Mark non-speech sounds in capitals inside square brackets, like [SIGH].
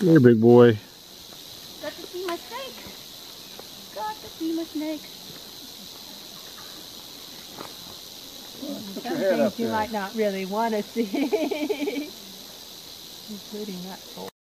There, big boy. Got to see my snake. Got to see my snake. Some things you there. might not really want to see. [LAUGHS] Including that hole.